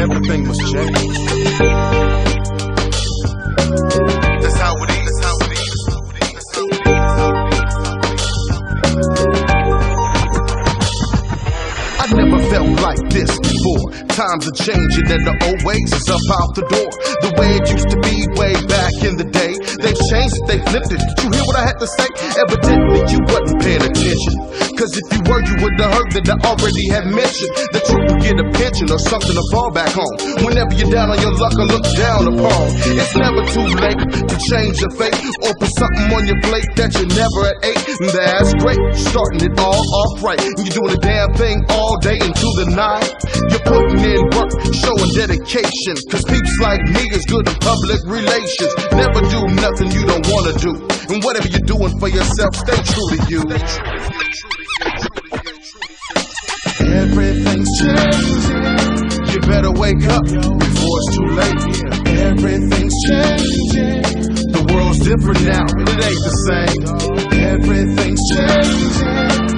everything was changed. That's how it is. That's how it is. That's how it is. I never felt like this before. Times are changing and the old ways is up out the door. The way it used to be way back in the day. They've changed it, they flipped it. Did you hear what I had to say? Evidently you wasn't paying attention. Cause if you were, you would have heard that I already had mentioned that you could get a pension or something to fall back on. Whenever you're down on your luck or look down upon. It's never too late to change your fate or put something on your plate that you never ate. That's great. Starting it all off right. And you're doing the damn thing all day into the You're putting in work, showing dedication. Cause peeps like me is good in public relations. Never do nothing you don't wanna do. And whatever you're doing for yourself, stay true to you. Everything's changing. You better wake up before it's too late. Everything's changing. The world's different now, it ain't the same. Everything's changing.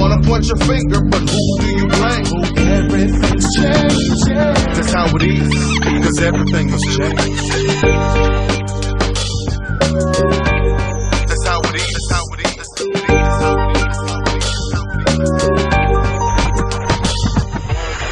Wanna point your finger, but who do you blame? Everything's changing. That's how it is, cause everything must change. That's how it is. That's how it is. That's how it is. That's how it is.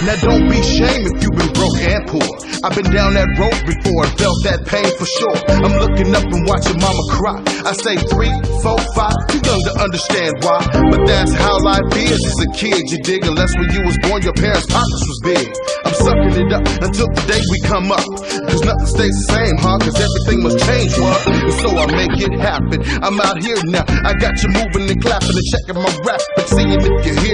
Now don't be ashamed if you've been broke and poor. I've been down that road before and felt that pain for sure. I'm looking up and watching mama cry. I say three, four, five, too young to understand why. But that's how life is as a kid. You dig unless when you was born your parents' pockets was big. I'm sucking it up until the day we come up. Cause nothing stays the same, huh? Cause everything must change, what? And so I make it happen. I'm out here now. I got you moving and clapping and checking my rap and seeing if you hear.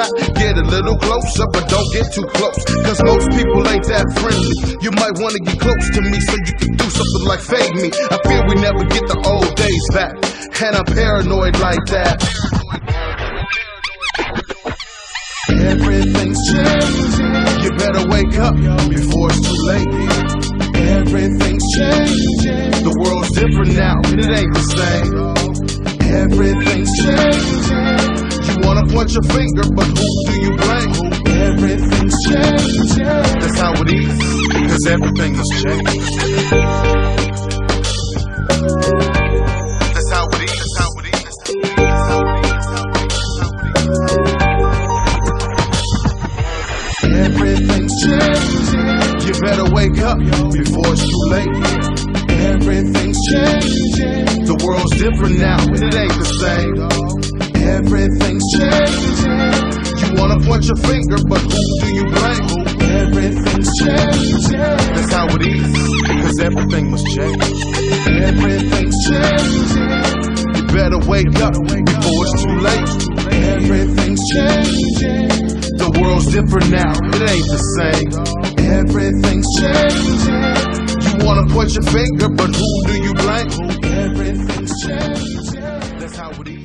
Get a little closer, but don't get too close. Cause most people ain't that friendly. You might wanna get close to me so you can do something like fade me. I fear we never get the old days back. And I'm paranoid like that. Everything's changing. You better wake up before it's too late. Everything's changing. The world's different now, it ain't the same. Everything's changing. Wanna point your finger, but who do you blame? Everything's changing. That's how it is, cause everything must change. That's how it is. That's how it is. That's how it is. That's how it is. That's how it is. Everything's changing. You better wake up before it's too late. Everything's changing. The world's different now, it ain't the same. Everything's changing. You wanna point your finger, but who do you blame? Everything's changing. That's how it is, cause everything must change. Everything's changing. You better wake up before it's too late. Everything's changing. The world's different now, it ain't the same. Everything's changing. You wanna point your finger, but who do you blame? Everything's changing.